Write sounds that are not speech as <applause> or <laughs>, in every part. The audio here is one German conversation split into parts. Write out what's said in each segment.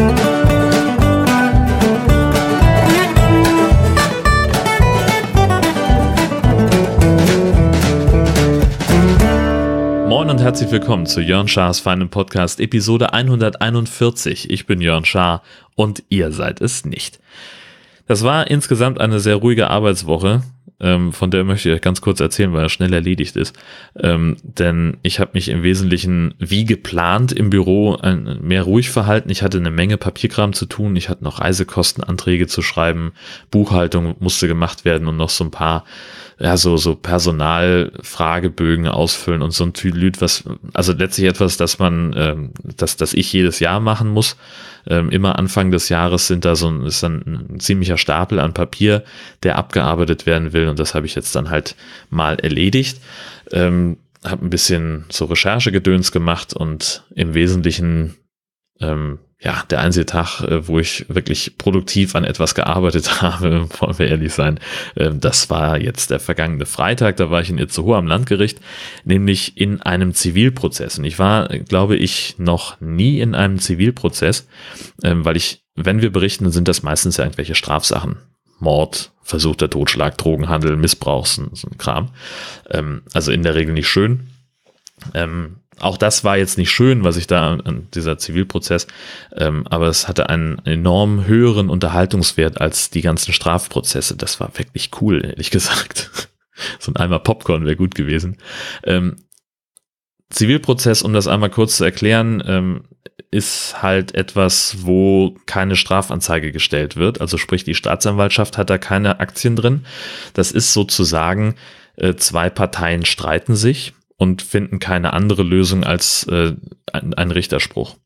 Moin und herzlich willkommen zu Jörn Schars feinem Podcast Episode 141. Ich bin Jörn Schaar und ihr seid es nicht. Das war insgesamt eine sehr ruhige Arbeitswoche ähm, von der möchte ich euch ganz kurz erzählen, weil er schnell erledigt ist. Ähm, denn ich habe mich im Wesentlichen wie geplant im Büro ein, mehr ruhig verhalten. Ich hatte eine Menge Papierkram zu tun. Ich hatte noch Reisekostenanträge zu schreiben. Buchhaltung musste gemacht werden und noch so ein paar ja, so, so Personalfragebögen ausfüllen und so ein Tüdelüt, was, also letztlich etwas, das man, ähm, das, das ich jedes Jahr machen muss. Ähm, immer Anfang des Jahres sind da so ein, ist dann ein ziemlicher Stapel an Papier, der abgearbeitet werden will und das habe ich jetzt dann halt mal erledigt. Ähm, habe ein bisschen so Recherchegedöns gemacht und im Wesentlichen ähm, ja, der einzige Tag, äh, wo ich wirklich produktiv an etwas gearbeitet <laughs> habe, wollen wir ehrlich sein, ähm, das war jetzt der vergangene Freitag, da war ich in Itzehoe am Landgericht, nämlich in einem Zivilprozess. Und ich war, glaube ich, noch nie in einem Zivilprozess, ähm, weil ich, wenn wir berichten, sind das meistens ja irgendwelche Strafsachen. Mord, versuchter Totschlag, Drogenhandel, Missbrauch, so ein Kram. Ähm, also in der Regel nicht schön. Auch das war jetzt nicht schön, was ich da an dieser Zivilprozess, ähm, aber es hatte einen enorm höheren Unterhaltungswert als die ganzen Strafprozesse. Das war wirklich cool, ehrlich <laughs> gesagt. so ein Eimer Popcorn wäre gut gewesen. Ähm, Zivilprozess, um das einmal kurz zu erklären, ähm, ist halt etwas, wo keine Strafanzeige gestellt wird. Also sprich, die Staatsanwaltschaft hat da keine Aktien drin. Das ist sozusagen, äh, zwei Parteien streiten sich und finden keine andere Lösung als äh, ein, ein Richterspruch.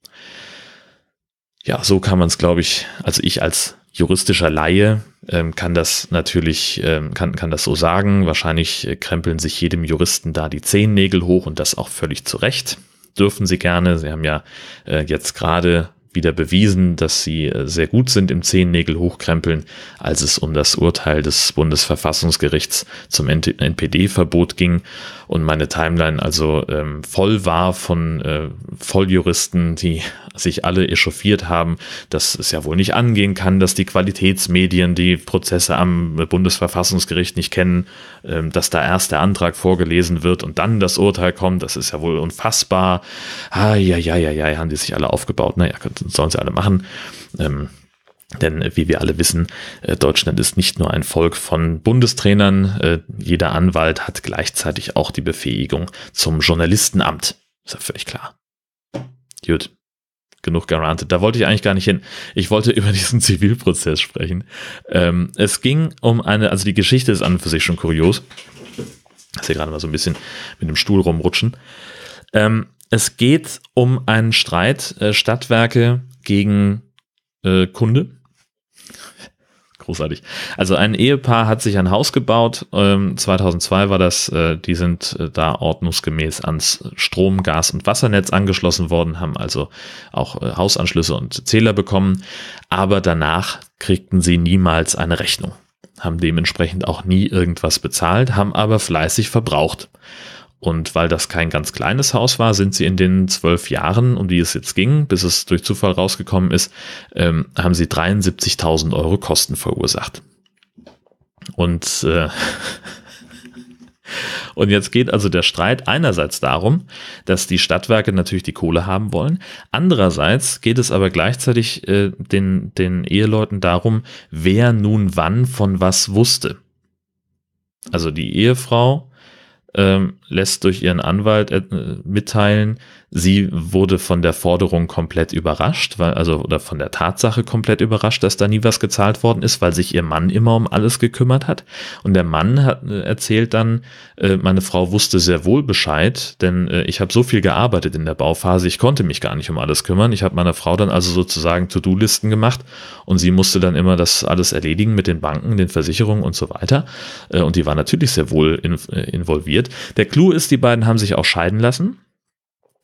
Ja, so kann man es, glaube ich, also ich als juristischer Laie ähm, kann das natürlich, ähm, kann, kann das so sagen. Wahrscheinlich äh, krempeln sich jedem Juristen da die Zehennägel hoch und das auch völlig zu Recht. Dürfen sie gerne. Sie haben ja äh, jetzt gerade wieder bewiesen, dass sie äh, sehr gut sind im Zehennägel hochkrempeln, als es um das Urteil des Bundesverfassungsgerichts zum NPD-Verbot ging und meine Timeline also ähm, voll war von äh, Volljuristen, die <laughs> sich alle echauffiert haben, dass es ja wohl nicht angehen kann, dass die Qualitätsmedien die Prozesse am Bundesverfassungsgericht nicht kennen, ähm, dass da erst der Antrag vorgelesen wird und dann das Urteil kommt, das ist ja wohl unfassbar. Ah, ja, ja, ja, ja, haben die sich alle aufgebaut. Naja, sollen sie alle machen. Ähm, denn wie wir alle wissen, äh, Deutschland ist nicht nur ein Volk von Bundestrainern. Äh, jeder Anwalt hat gleichzeitig auch die Befähigung zum Journalistenamt. Ist ja völlig klar. Gut. Genug garantet. Da wollte ich eigentlich gar nicht hin. Ich wollte <laughs> über diesen Zivilprozess sprechen. Ähm, es ging um eine, also die Geschichte ist an und für sich schon kurios. Ich sehe gerade mal so ein bisschen mit dem Stuhl rumrutschen. Ähm, es geht um einen Streit äh, Stadtwerke gegen äh, Kunde. Großartig. Also ein Ehepaar hat sich ein Haus gebaut. Ähm, 2002 war das. Äh, die sind äh, da ordnungsgemäß ans Strom, Gas und Wassernetz angeschlossen worden, haben also auch äh, Hausanschlüsse und Zähler bekommen. Aber danach kriegten sie niemals eine Rechnung, haben dementsprechend auch nie irgendwas bezahlt, haben aber fleißig verbraucht. Und weil das kein ganz kleines Haus war, sind sie in den zwölf Jahren, um die es jetzt ging, bis es durch Zufall rausgekommen ist, ähm, haben sie 73.000 Euro Kosten verursacht. Und, äh, <laughs> und jetzt geht also der Streit einerseits darum, dass die Stadtwerke natürlich die Kohle haben wollen. Andererseits geht es aber gleichzeitig äh, den, den Eheleuten darum, wer nun wann von was wusste. Also die Ehefrau ähm, lässt durch ihren Anwalt äh, mitteilen, sie wurde von der Forderung komplett überrascht, weil, also oder von der Tatsache komplett überrascht, dass da nie was gezahlt worden ist, weil sich ihr Mann immer um alles gekümmert hat. Und der Mann hat äh, erzählt dann, äh, meine Frau wusste sehr wohl Bescheid, denn äh, ich habe so viel gearbeitet in der Bauphase, ich konnte mich gar nicht um alles kümmern. Ich habe meiner Frau dann also sozusagen To-Do-Listen gemacht und sie musste dann immer das alles erledigen mit den Banken, den Versicherungen und so weiter. Äh, und die war natürlich sehr wohl in, äh, involviert. Der Clou ist, die beiden haben sich auch scheiden lassen.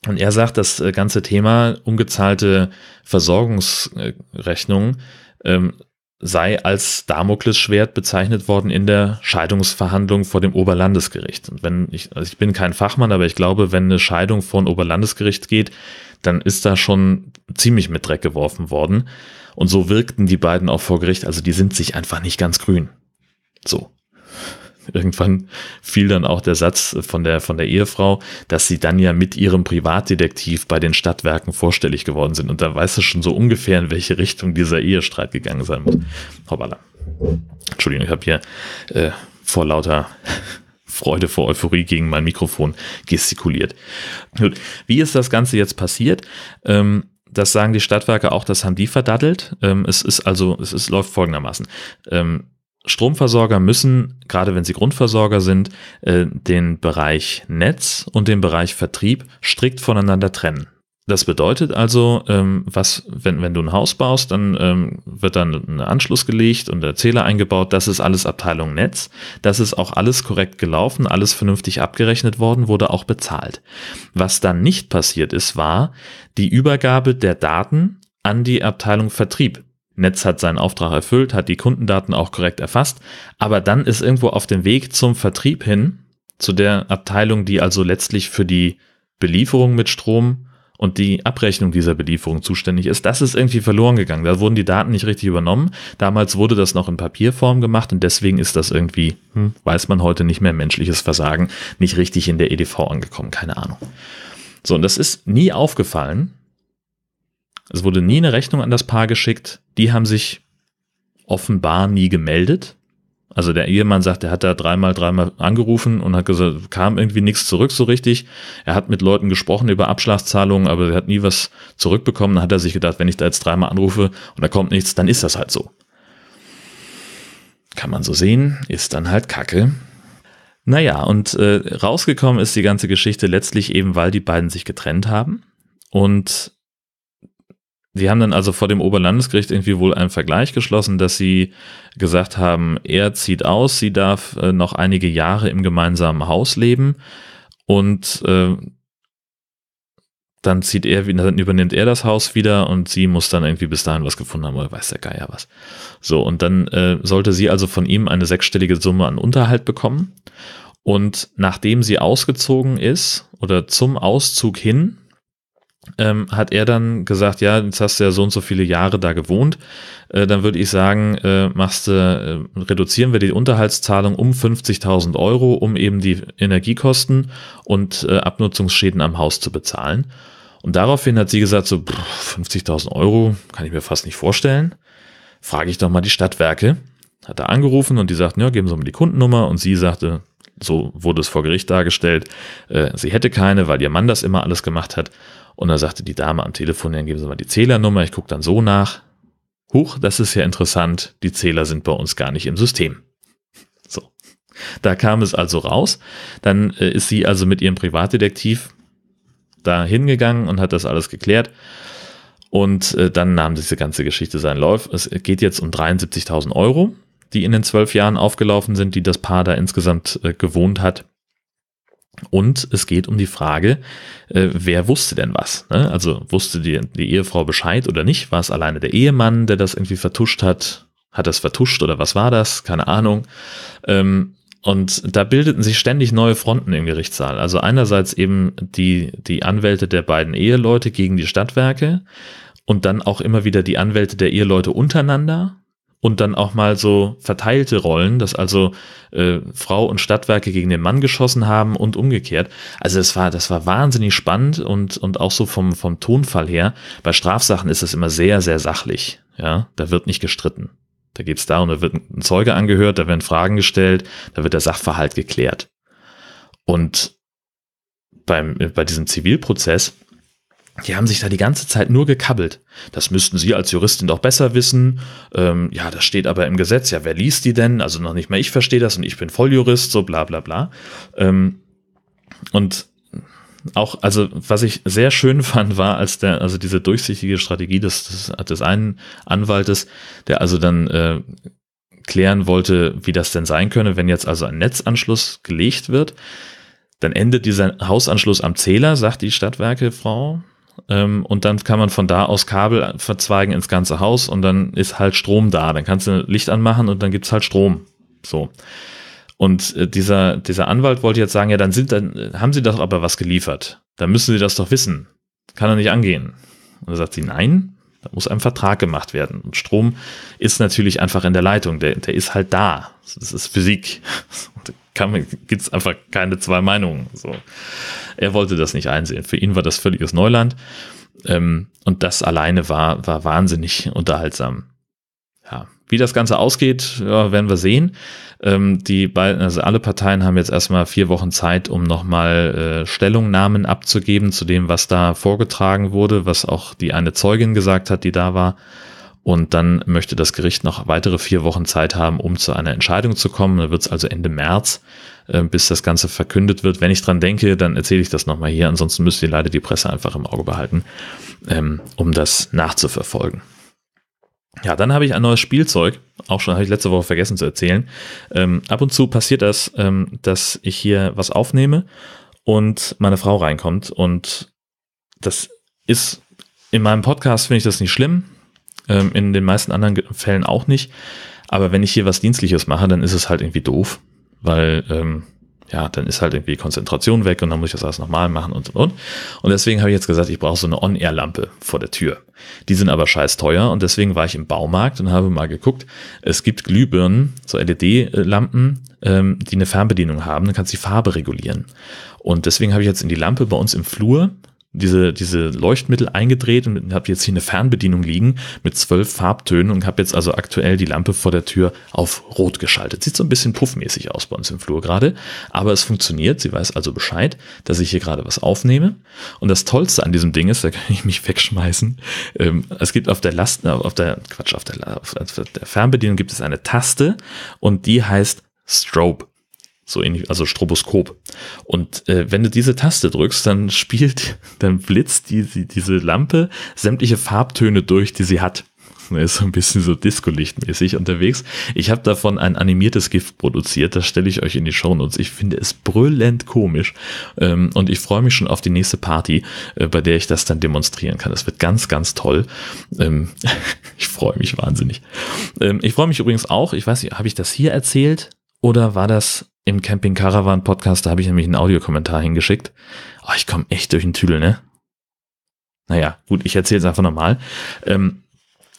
Und er sagt, das äh, ganze Thema ungezahlte Versorgungsrechnungen ähm, sei als Damoklesschwert bezeichnet worden in der Scheidungsverhandlung vor dem Oberlandesgericht. Und wenn ich, also ich bin kein Fachmann, aber ich glaube, wenn eine Scheidung vor ein Oberlandesgericht geht, dann ist da schon ziemlich mit Dreck geworfen worden. Und so wirkten die beiden auch vor Gericht. Also die sind sich einfach nicht ganz grün. So. Irgendwann fiel dann auch der Satz von der, von der Ehefrau, dass sie dann ja mit ihrem Privatdetektiv bei den Stadtwerken vorstellig geworden sind. Und da weißt du schon so ungefähr, in welche Richtung dieser Ehestreit gegangen sein muss. Hoppala. Entschuldigung, ich habe hier äh, vor lauter <laughs> Freude vor Euphorie gegen mein Mikrofon gestikuliert. Gut. Wie ist das Ganze jetzt passiert? Ähm, das sagen die Stadtwerke auch, das haben die verdattelt. Ähm, es ist also, es ist, läuft folgendermaßen. Ähm, Stromversorger müssen, gerade wenn sie Grundversorger sind, äh, den Bereich Netz und den Bereich Vertrieb strikt voneinander trennen. Das bedeutet also, ähm, was, wenn, wenn du ein Haus baust, dann ähm, wird dann ein Anschluss gelegt und der Zähler eingebaut. Das ist alles Abteilung Netz. Das ist auch alles korrekt gelaufen, alles vernünftig abgerechnet worden, wurde auch bezahlt. Was dann nicht passiert ist, war die Übergabe der Daten an die Abteilung Vertrieb. Netz hat seinen Auftrag erfüllt, hat die Kundendaten auch korrekt erfasst, aber dann ist irgendwo auf dem Weg zum Vertrieb hin, zu der Abteilung, die also letztlich für die Belieferung mit Strom und die Abrechnung dieser Belieferung zuständig ist, das ist irgendwie verloren gegangen. Da wurden die Daten nicht richtig übernommen. Damals wurde das noch in Papierform gemacht und deswegen ist das irgendwie, hm, weiß man heute nicht mehr, menschliches Versagen, nicht richtig in der EDV angekommen. Keine Ahnung. So, und das ist nie aufgefallen. Es wurde nie eine Rechnung an das Paar geschickt. Die haben sich offenbar nie gemeldet. Also der Ehemann sagt, er hat da dreimal, dreimal angerufen und hat gesagt, kam irgendwie nichts zurück so richtig. Er hat mit Leuten gesprochen über Abschlagszahlungen, aber er hat nie was zurückbekommen. Dann hat er sich gedacht, wenn ich da jetzt dreimal anrufe und da kommt nichts, dann ist das halt so. Kann man so sehen, ist dann halt Kacke. Naja, und äh, rausgekommen ist die ganze Geschichte letztlich eben, weil die beiden sich getrennt haben. Und Sie haben dann also vor dem Oberlandesgericht irgendwie wohl einen Vergleich geschlossen, dass sie gesagt haben, er zieht aus, sie darf äh, noch einige Jahre im gemeinsamen Haus leben und äh, dann zieht er, dann übernimmt er das Haus wieder und sie muss dann irgendwie bis dahin was gefunden haben oder weiß der Geier was. So, und dann äh, sollte sie also von ihm eine sechsstellige Summe an Unterhalt bekommen. Und nachdem sie ausgezogen ist oder zum Auszug hin, ähm, hat er dann gesagt, ja, jetzt hast du ja so und so viele Jahre da gewohnt, äh, dann würde ich sagen, äh, machst du, äh, reduzieren wir die Unterhaltszahlung um 50.000 Euro, um eben die Energiekosten und äh, Abnutzungsschäden am Haus zu bezahlen. Und daraufhin hat sie gesagt, so 50.000 Euro kann ich mir fast nicht vorstellen. Frage ich doch mal die Stadtwerke. Hat er angerufen und die sagten, ja, geben Sie mal die Kundennummer. Und sie sagte, so wurde es vor Gericht dargestellt, äh, sie hätte keine, weil ihr Mann das immer alles gemacht hat. Und da sagte die Dame am Telefon, dann geben Sie mal die Zählernummer, ich gucke dann so nach. Huch, das ist ja interessant, die Zähler sind bei uns gar nicht im System. So. Da kam es also raus. Dann äh, ist sie also mit ihrem Privatdetektiv da hingegangen und hat das alles geklärt. Und äh, dann nahm diese ganze Geschichte seinen Lauf. Es geht jetzt um 73.000 Euro, die in den zwölf Jahren aufgelaufen sind, die das Paar da insgesamt äh, gewohnt hat. Und es geht um die Frage, äh, wer wusste denn was? Ne? Also wusste die, die Ehefrau Bescheid oder nicht? War es alleine der Ehemann, der das irgendwie vertuscht hat? Hat das vertuscht oder was war das? Keine Ahnung. Ähm, und da bildeten sich ständig neue Fronten im Gerichtssaal. Also einerseits eben die, die Anwälte der beiden Eheleute gegen die Stadtwerke und dann auch immer wieder die Anwälte der Eheleute untereinander und dann auch mal so verteilte Rollen, dass also äh, Frau und Stadtwerke gegen den Mann geschossen haben und umgekehrt. Also es war, das war wahnsinnig spannend und, und auch so vom, vom Tonfall her. Bei Strafsachen ist es immer sehr, sehr sachlich. Ja, da wird nicht gestritten. Da geht es darum, da wird ein Zeuge angehört, da werden Fragen gestellt, da wird der Sachverhalt geklärt. Und beim, bei diesem Zivilprozess die haben sich da die ganze Zeit nur gekabbelt. Das müssten Sie als Juristin doch besser wissen. Ähm, ja, das steht aber im Gesetz. Ja, wer liest die denn? Also noch nicht mal ich verstehe das und ich bin Volljurist, so bla bla bla. Ähm, und auch, also was ich sehr schön <laughs> fand, war, als der, also diese durchsichtige Strategie des, des, des einen Anwaltes, der also dann äh, klären wollte, wie das denn sein könne, wenn jetzt also ein Netzanschluss gelegt wird. Dann endet dieser Hausanschluss am Zähler, sagt die Stadtwerke-Frau. Ähm, und dann kann man von da aus Kabel verzweigen ins ganze Haus und dann ist halt Strom da. Dann kannst du Licht anmachen und dann gibt's halt Strom. So. Und äh, dieser, dieser Anwalt wollte jetzt sagen, ja, dann sind dann, haben sie doch aber was geliefert. Dann müssen sie das doch wissen. kann er nicht angehen. Und dann sagt sie, nein, da muss ein Vertrag gemacht werden. Und Strom ist natürlich einfach in der Leitung, der, der ist halt da. Das ist Physik. <laughs> Gibt es einfach keine zwei Meinungen. So. Er wollte das nicht einsehen. Für ihn war das völliges Neuland. Ähm, und das alleine war, war wahnsinnig unterhaltsam. Ja, wie das Ganze ausgeht, ja, werden wir sehen. Ähm, die beiden, also alle Parteien haben jetzt erstmal vier Wochen Zeit, um nochmal äh, Stellungnahmen abzugeben zu dem, was da vorgetragen wurde, was auch die eine Zeugin gesagt hat, die da war. Und dann möchte das Gericht noch weitere vier Wochen Zeit haben, um zu einer Entscheidung zu kommen. Da wird es also Ende März, äh, bis das Ganze verkündet wird. Wenn ich dran denke, dann erzähle ich das nochmal hier. Ansonsten müsst ihr leider die Presse einfach im Auge behalten, ähm, um das nachzuverfolgen. Ja, dann habe ich ein neues Spielzeug. Auch schon habe ich letzte Woche vergessen zu erzählen. Ähm, ab und zu passiert das, ähm, dass ich hier was aufnehme und meine Frau reinkommt. Und das ist in meinem Podcast finde ich das nicht schlimm. Ähm, in den meisten anderen Fällen auch nicht. Aber wenn ich hier was Dienstliches mache, dann ist es halt irgendwie doof, weil ähm, ja, dann ist halt irgendwie Konzentration weg und dann muss ich das alles nochmal machen und und und. Und deswegen habe ich jetzt gesagt, ich brauche so eine On-Air-Lampe vor der Tür. Die sind aber scheiß teuer und deswegen war ich im Baumarkt und habe mal geguckt, es gibt Glühbirnen, so LED-Lampen, ähm, die eine Fernbedienung haben, dann kannst du die Farbe regulieren. Und deswegen habe ich jetzt in die Lampe bei uns im Flur diese, diese Leuchtmittel eingedreht und habe jetzt hier eine Fernbedienung liegen mit zwölf Farbtönen und habe jetzt also aktuell die Lampe vor der Tür auf Rot geschaltet. Sieht so ein bisschen puffmäßig aus bei uns im Flur gerade, aber es funktioniert. Sie weiß also Bescheid, dass ich hier gerade was aufnehme. Und das Tollste an diesem Ding ist, da kann ich mich <laughs> wegschmeißen. Ähm, es gibt auf der Last, auf der, Quatsch, auf der, auf der Fernbedienung gibt es eine Taste und die heißt Strobe so ähnlich, also Stroboskop. Und äh, wenn du diese Taste drückst, dann spielt, <laughs> dann blitzt die, die, diese Lampe sämtliche Farbtöne durch, die sie hat. Er ist so ein bisschen so Disco-Lichtmäßig unterwegs. Ich habe davon ein animiertes Gift produziert, das stelle ich euch in die Show Notes. Ich finde es brüllend komisch ähm, und ich freue mich schon auf die nächste Party, äh, bei der ich das dann demonstrieren kann. Das wird ganz, ganz toll. Ähm, <laughs> ich freue mich wahnsinnig. Ähm, ich freue mich übrigens auch, ich weiß nicht, habe ich das hier erzählt oder war das im Camping Caravan Podcast, da habe ich nämlich einen Audiokommentar hingeschickt. Oh, ich komme echt durch den Tüdel, ne? Naja, gut, ich erzähle es einfach nochmal. Ähm,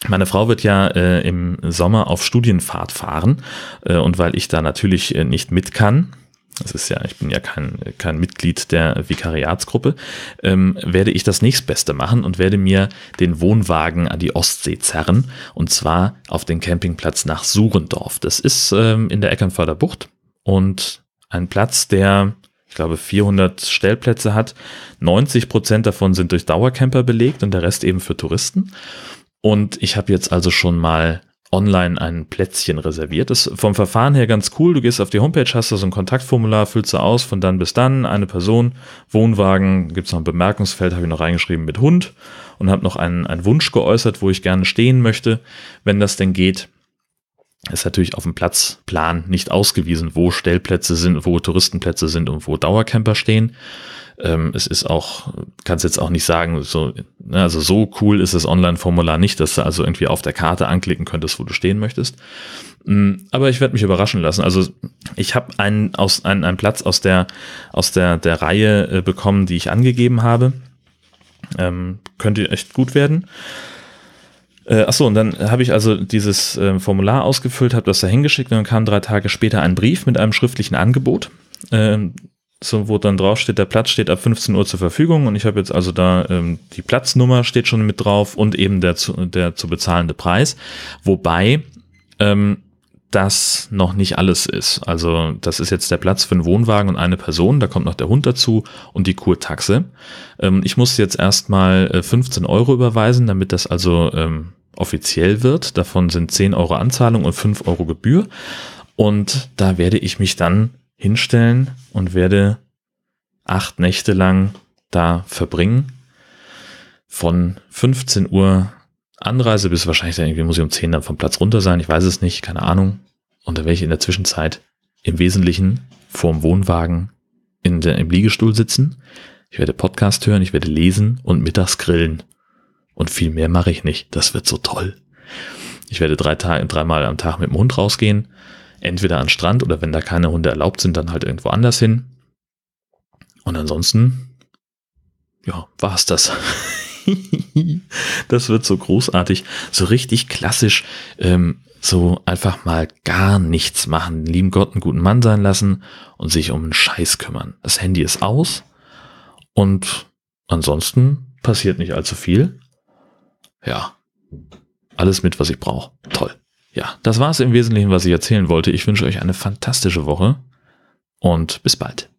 meine Frau wird ja äh, im Sommer auf Studienfahrt fahren äh, und weil ich da natürlich äh, nicht mit kann, das ist ja, ich bin ja kein, kein Mitglied der Vikariatsgruppe, ähm, werde ich das nächstbeste machen und werde mir den Wohnwagen an die Ostsee zerren und zwar auf den Campingplatz nach Surendorf. Das ist ähm, in der Eckernförder Bucht und ein Platz, der, ich glaube, 400 Stellplätze hat. 90 Prozent davon sind durch Dauercamper belegt und der Rest eben für Touristen. Und ich habe jetzt also schon mal online ein Plätzchen reserviert. Das ist vom Verfahren her ganz cool. Du gehst auf die Homepage, hast da so ein Kontaktformular, füllst du aus, von dann bis dann, eine Person, Wohnwagen, gibt's noch ein Bemerkungsfeld, habe ich noch reingeschrieben mit Hund und habe noch einen, einen Wunsch geäußert, wo ich gerne stehen möchte, wenn das denn geht ist natürlich auf dem Platzplan nicht ausgewiesen, wo Stellplätze sind, wo Touristenplätze sind und wo Dauercamper stehen. Ähm, es ist auch, kannst jetzt auch nicht sagen, so, ne, also so cool ist das Online-Formular nicht, dass du also irgendwie auf der Karte anklicken könntest, wo du stehen möchtest. Mm, aber ich werde mich überraschen lassen. Also ich habe einen, aus, einen, einen Platz aus der, aus der, der Reihe äh, bekommen, die ich angegeben habe. Ähm, könnte echt gut werden. Äh, achso, und dann habe ich also dieses äh, Formular ausgefüllt, habe das da hingeschickt und dann kam drei Tage später ein Brief mit einem schriftlichen Angebot. Äh, so, wo dann drauf steht, der Platz steht ab 15 Uhr zur Verfügung und ich habe jetzt also da ähm, die Platznummer steht schon mit drauf und eben der zu, der zu bezahlende Preis. Wobei ähm, das noch nicht alles ist. Also das ist jetzt der Platz für einen Wohnwagen und eine Person, da kommt noch der Hund dazu und die Kurtaxe. Ähm, ich muss jetzt erstmal 15 Euro überweisen, damit das also ähm, offiziell wird. Davon sind 10 Euro Anzahlung und 5 Euro Gebühr. Und da werde ich mich dann hinstellen und werde acht Nächte lang da verbringen. Von 15 Uhr Anreise bis wahrscheinlich irgendwie muss ich um 10 dann vom Platz runter sein. Ich weiß es nicht, keine Ahnung. Und da werde ich in der Zwischenzeit im Wesentlichen vorm Wohnwagen in der, im Liegestuhl sitzen. Ich werde Podcast hören, ich werde lesen und mittags grillen. Und viel mehr mache ich nicht. Das wird so toll. Ich werde drei Tage, dreimal am Tag mit dem Hund rausgehen. Entweder an den Strand oder wenn da keine Hunde erlaubt sind, dann halt irgendwo anders hin. Und ansonsten ja, war's das. <laughs> <laughs> das wird so großartig, so richtig klassisch, ähm, so einfach mal gar nichts machen, lieben Gott einen guten Mann sein lassen und sich um einen Scheiß kümmern. Das Handy ist aus und ansonsten passiert nicht allzu viel. Ja, alles mit, was ich brauche. Toll. Ja, das war es im Wesentlichen, was ich erzählen wollte. Ich wünsche euch eine fantastische Woche und bis bald.